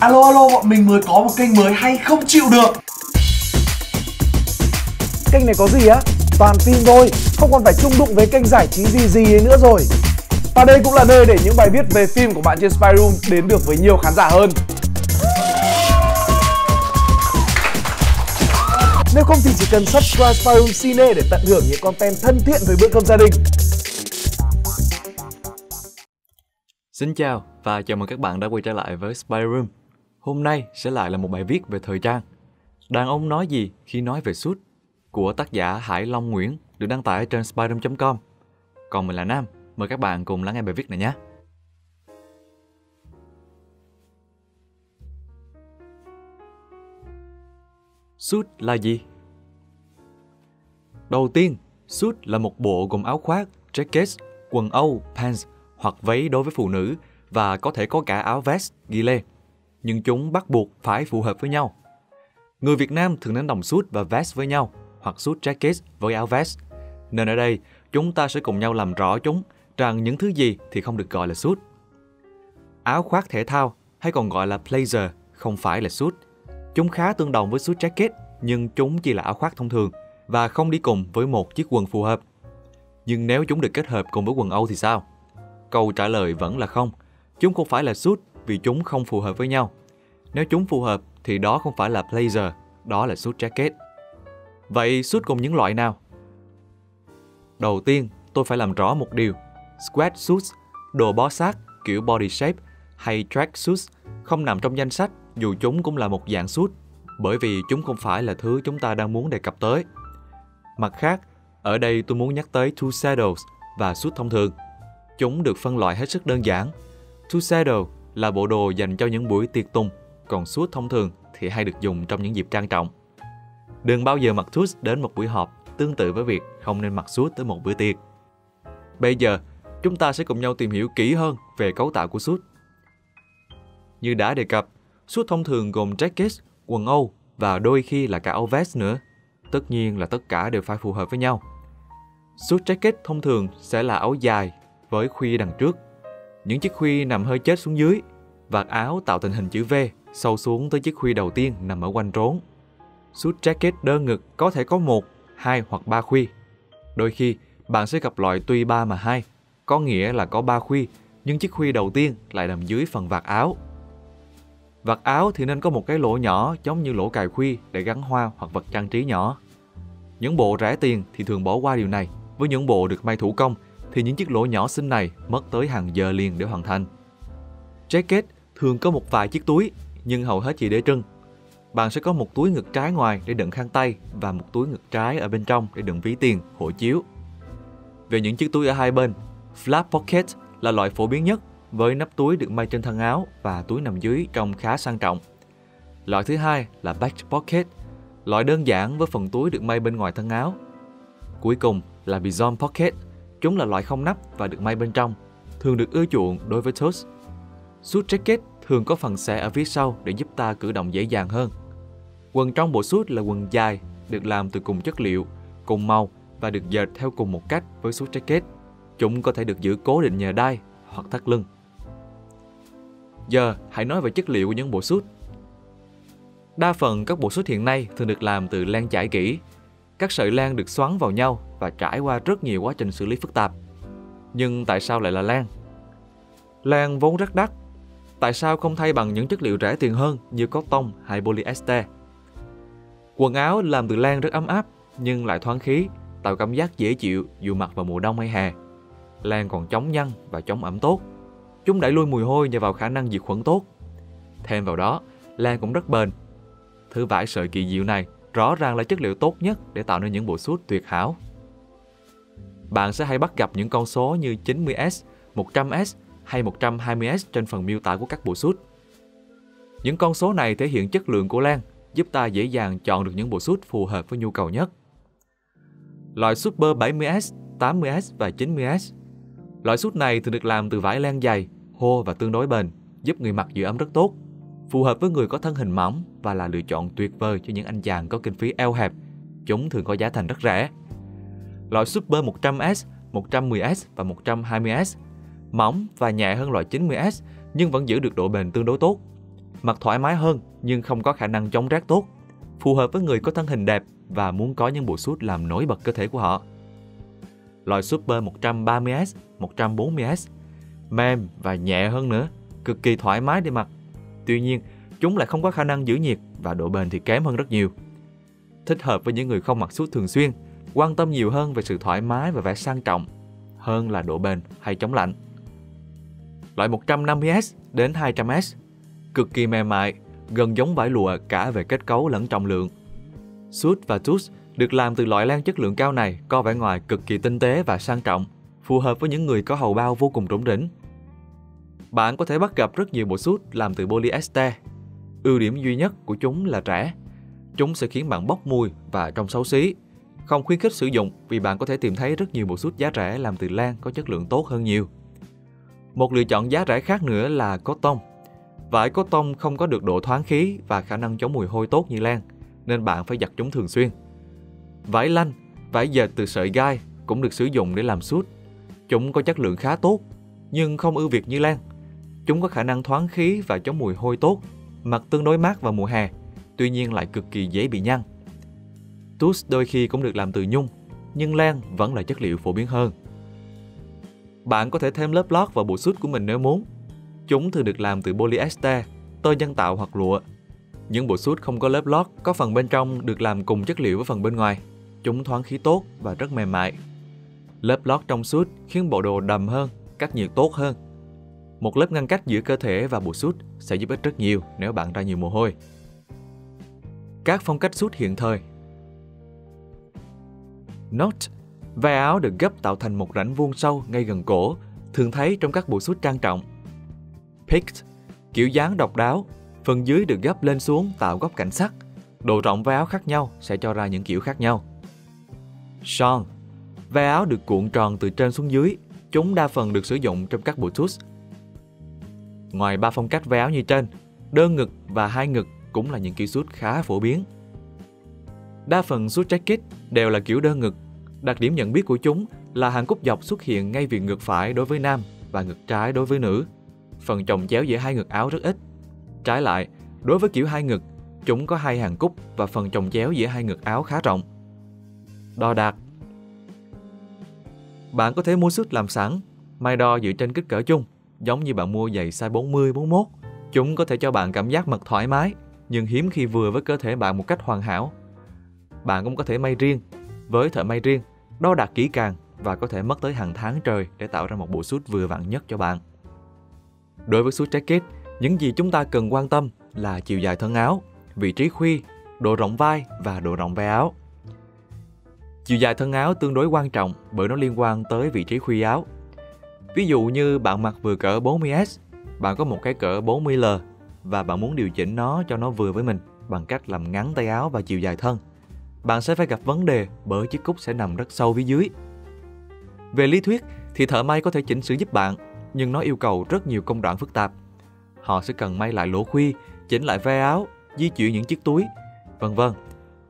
Alo alo bọn mình mới có một kênh mới hay không chịu được Kênh này có gì á? Toàn phim thôi, không còn phải chung đụng với kênh giải trí gì gì ấy nữa rồi Và đây cũng là nơi để những bài viết về phim của bạn trên Spy Room đến được với nhiều khán giả hơn Nếu không thì chỉ cần subscribe Spy Room Cine để tận hưởng những content thân thiện với bữa cơm gia đình Xin chào và chào mừng các bạn đã quay trở lại với Spy Room. Hôm nay sẽ lại là một bài viết về thời trang. Đàn ông nói gì khi nói về suit của tác giả Hải Long Nguyễn được đăng tải trên spyroom.com. Còn mình là Nam, mời các bạn cùng lắng nghe bài viết này nhé. Suit là gì? Đầu tiên, suit là một bộ gồm áo khoác, jacket, quần âu, pants hoặc váy đối với phụ nữ và có thể có cả áo vest, ghi lê. Nhưng chúng bắt buộc phải phù hợp với nhau. Người Việt Nam thường nên đồng suit và vest với nhau hoặc suit jacket với áo vest. Nên ở đây, chúng ta sẽ cùng nhau làm rõ chúng rằng những thứ gì thì không được gọi là suit. Áo khoác thể thao hay còn gọi là blazer không phải là suit. Chúng khá tương đồng với suit jacket nhưng chúng chỉ là áo khoác thông thường và không đi cùng với một chiếc quần phù hợp. Nhưng nếu chúng được kết hợp cùng với quần Âu thì sao? Câu trả lời vẫn là không. Chúng không phải là suit vì chúng không phù hợp với nhau. Nếu chúng phù hợp thì đó không phải là blazer, đó là suit jacket. Vậy suit gồm những loại nào? Đầu tiên, tôi phải làm rõ một điều. Squat suits, đồ bó sát kiểu body shape hay track suits không nằm trong danh sách dù chúng cũng là một dạng suit bởi vì chúng không phải là thứ chúng ta đang muốn đề cập tới. Mặt khác, ở đây tôi muốn nhắc tới two saddles và suit thông thường. Chúng được phân loại hết sức đơn giản. Two saddle là bộ đồ dành cho những buổi tiệc tùng, còn suit thông thường thì hay được dùng trong những dịp trang trọng. Đừng bao giờ mặc suit đến một buổi họp tương tự với việc không nên mặc suit tới một bữa tiệc. Bây giờ, chúng ta sẽ cùng nhau tìm hiểu kỹ hơn về cấu tạo của suit. Như đã đề cập, suit thông thường gồm jacket, quần âu và đôi khi là cả áo vest nữa. Tất nhiên là tất cả đều phải phù hợp với nhau. Suit jacket thông thường sẽ là áo dài với khuy đằng trước. Những chiếc khuy nằm hơi chết xuống dưới. Vạt áo tạo thành hình chữ V sâu xuống tới chiếc khuy đầu tiên nằm ở quanh trốn. Suit jacket đơn ngực có thể có một, hai hoặc ba khuy. Đôi khi, bạn sẽ gặp loại tuy ba mà hai, có nghĩa là có ba khuy, nhưng chiếc khuy đầu tiên lại nằm dưới phần vạt áo. Vạt áo thì nên có một cái lỗ nhỏ giống như lỗ cài khuy để gắn hoa hoặc vật trang trí nhỏ. Những bộ rẻ tiền thì thường bỏ qua điều này. Với những bộ được may thủ công thì những chiếc lỗ nhỏ xinh này mất tới hàng giờ liền để hoàn thành. Jacket thường có một vài chiếc túi nhưng hầu hết chỉ để trưng. Bạn sẽ có một túi ngực trái ngoài để đựng khăn tay và một túi ngực trái ở bên trong để đựng ví tiền, hộ chiếu. Về những chiếc túi ở hai bên, flap pocket là loại phổ biến nhất với nắp túi được may trên thân áo và túi nằm dưới trông khá sang trọng. Loại thứ hai là back pocket, loại đơn giản với phần túi được may bên ngoài thân áo. Cuối cùng là bizon pocket, chúng là loại không nắp và được may bên trong, thường được ưa chuộng đối với toast. Suit jacket thường có phần xẻ ở phía sau để giúp ta cử động dễ dàng hơn. Quần trong bộ suit là quần dài, được làm từ cùng chất liệu, cùng màu và được dệt theo cùng một cách với suit jacket. Chúng có thể được giữ cố định nhờ đai hoặc thắt lưng. Giờ, hãy nói về chất liệu của những bộ suit. Đa phần các bộ suit hiện nay thường được làm từ len chải kỹ. Các sợi len được xoắn vào nhau và trải qua rất nhiều quá trình xử lý phức tạp. Nhưng tại sao lại là len? Len vốn rất đắt. Tại sao không thay bằng những chất liệu rẻ tiền hơn như cotton hay polyester? Quần áo làm từ len rất ấm áp nhưng lại thoáng khí, tạo cảm giác dễ chịu dù mặc vào mùa đông hay hè. Len còn chống nhăn và chống ẩm tốt. Chúng đẩy lui mùi hôi nhờ vào khả năng diệt khuẩn tốt. Thêm vào đó, len cũng rất bền. Thứ vải sợi kỳ diệu này rõ ràng là chất liệu tốt nhất để tạo nên những bộ suit tuyệt hảo. Bạn sẽ hay bắt gặp những con số như 90S, 100S hay 120S trên phần miêu tả của các bộ suit. Những con số này thể hiện chất lượng của len, giúp ta dễ dàng chọn được những bộ suit phù hợp với nhu cầu nhất. Loại Super 70S, 80S và 90S Loại suit này thường được làm từ vải len dày, hô và tương đối bền, giúp người mặc giữ ấm rất tốt, phù hợp với người có thân hình mỏng và là lựa chọn tuyệt vời cho những anh chàng có kinh phí eo hẹp. Chúng thường có giá thành rất rẻ. Loại Super 100S, 110S và 120S mỏng và nhẹ hơn loại 90S nhưng vẫn giữ được độ bền tương đối tốt. mặc thoải mái hơn nhưng không có khả năng chống rác tốt, phù hợp với người có thân hình đẹp và muốn có những bộ suit làm nổi bật cơ thể của họ. Loại Super 130S, 140S, mềm và nhẹ hơn nữa, cực kỳ thoải mái để mặc. Tuy nhiên, chúng lại không có khả năng giữ nhiệt và độ bền thì kém hơn rất nhiều. Thích hợp với những người không mặc suit thường xuyên, quan tâm nhiều hơn về sự thoải mái và vẻ sang trọng hơn là độ bền hay chống lạnh. Loại 150S đến 200S cực kỳ mềm mại, gần giống vải lụa cả về kết cấu lẫn trọng lượng. Suit và Toots được làm từ loại len chất lượng cao này có vẻ ngoài cực kỳ tinh tế và sang trọng, phù hợp với những người có hầu bao vô cùng rủng rỉnh. Bạn có thể bắt gặp rất nhiều bộ suit làm từ polyester. Ưu điểm duy nhất của chúng là rẻ. Chúng sẽ khiến bạn bốc mùi và trông xấu xí. Không khuyến khích sử dụng vì bạn có thể tìm thấy rất nhiều bộ sút giá rẻ làm từ len có chất lượng tốt hơn nhiều. Một lựa chọn giá rẻ khác nữa là cotton. Vải cotton không có được độ thoáng khí và khả năng chống mùi hôi tốt như len, nên bạn phải giặt chúng thường xuyên. Vải lanh, vải dệt từ sợi gai cũng được sử dụng để làm sút. Chúng có chất lượng khá tốt, nhưng không ưu việt như len. Chúng có khả năng thoáng khí và chống mùi hôi tốt, mặc tương đối mát vào mùa hè, tuy nhiên lại cực kỳ dễ bị nhăn. Tush đôi khi cũng được làm từ nhung, nhưng len vẫn là chất liệu phổ biến hơn. Bạn có thể thêm lớp lót vào bộ suit của mình nếu muốn. Chúng thường được làm từ polyester, tơ nhân tạo hoặc lụa. Những bộ suit không có lớp lót có phần bên trong được làm cùng chất liệu với phần bên ngoài. Chúng thoáng khí tốt và rất mềm mại. Lớp lót trong suit khiến bộ đồ đầm hơn, cách nhiệt tốt hơn. Một lớp ngăn cách giữa cơ thể và bộ suit sẽ giúp ích rất nhiều nếu bạn ra nhiều mồ hôi. Các phong cách suit hiện thời knot. Vai áo được gấp tạo thành một rãnh vuông sâu ngay gần cổ, thường thấy trong các bộ suit trang trọng. Picked, kiểu dáng độc đáo, phần dưới được gấp lên xuống tạo góc cảnh sắc. Độ rộng vai áo khác nhau sẽ cho ra những kiểu khác nhau. Sean, vai áo được cuộn tròn từ trên xuống dưới, chúng đa phần được sử dụng trong các bộ suit. Ngoài ba phong cách vai áo như trên, đơn ngực và hai ngực cũng là những kiểu suit khá phổ biến. Đa phần suit jacket đều là kiểu đơn ngực Đặc điểm nhận biết của chúng là hàng cúc dọc xuất hiện ngay viền ngực phải đối với nam và ngực trái đối với nữ. Phần chồng chéo giữa hai ngực áo rất ít. Trái lại, đối với kiểu hai ngực, chúng có hai hàng cúc và phần chồng chéo giữa hai ngực áo khá rộng. Đo đạc Bạn có thể mua suit làm sẵn, may đo dựa trên kích cỡ chung, giống như bạn mua giày size 40, 41. Chúng có thể cho bạn cảm giác mặc thoải mái, nhưng hiếm khi vừa với cơ thể bạn một cách hoàn hảo. Bạn cũng có thể may riêng với thợ may riêng, đo đạc kỹ càng và có thể mất tới hàng tháng trời để tạo ra một bộ suit vừa vặn nhất cho bạn. Đối với suit jacket, những gì chúng ta cần quan tâm là chiều dài thân áo, vị trí khuy, độ rộng vai và độ rộng vai áo. Chiều dài thân áo tương đối quan trọng bởi nó liên quan tới vị trí khuy áo. Ví dụ như bạn mặc vừa cỡ 40S, bạn có một cái cỡ 40L và bạn muốn điều chỉnh nó cho nó vừa với mình bằng cách làm ngắn tay áo và chiều dài thân – bạn sẽ phải gặp vấn đề bởi chiếc cúc sẽ nằm rất sâu phía dưới. Về lý thuyết thì thợ may có thể chỉnh sửa giúp bạn, nhưng nó yêu cầu rất nhiều công đoạn phức tạp. Họ sẽ cần may lại lỗ khuy, chỉnh lại vai áo, di chuyển những chiếc túi, vân vân.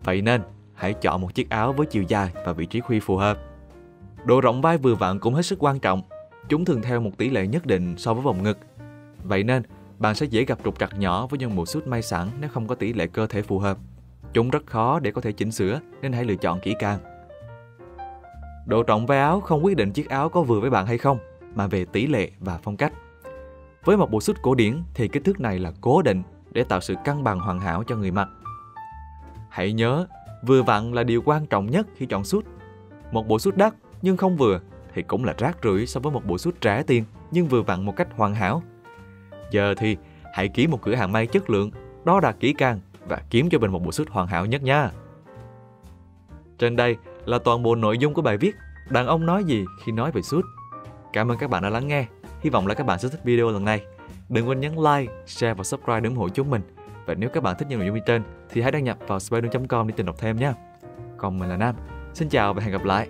Vậy nên, hãy chọn một chiếc áo với chiều dài và vị trí khuy phù hợp. Độ rộng vai vừa vặn cũng hết sức quan trọng. Chúng thường theo một tỷ lệ nhất định so với vòng ngực. Vậy nên, bạn sẽ dễ gặp trục trặc nhỏ với những bộ suit may sẵn nếu không có tỷ lệ cơ thể phù hợp. Chúng rất khó để có thể chỉnh sửa nên hãy lựa chọn kỹ càng. Độ rộng vai áo không quyết định chiếc áo có vừa với bạn hay không, mà về tỷ lệ và phong cách. Với một bộ suit cổ điển thì kích thước này là cố định để tạo sự cân bằng hoàn hảo cho người mặc. Hãy nhớ, vừa vặn là điều quan trọng nhất khi chọn suit. Một bộ suit đắt nhưng không vừa thì cũng là rác rưởi so với một bộ suit rẻ tiền nhưng vừa vặn một cách hoàn hảo. Giờ thì hãy kiếm một cửa hàng may chất lượng, đo đạc kỹ càng và kiếm cho mình một bộ suit hoàn hảo nhất nha. Trên đây là toàn bộ nội dung của bài viết Đàn ông nói gì khi nói về suit. Cảm ơn các bạn đã lắng nghe. Hy vọng là các bạn sẽ thích video lần này. Đừng quên nhấn like, share và subscribe để ủng hộ chúng mình. Và nếu các bạn thích những nội dung như trên thì hãy đăng nhập vào spider.com để tìm đọc thêm nha. Còn mình là Nam. Xin chào và hẹn gặp lại.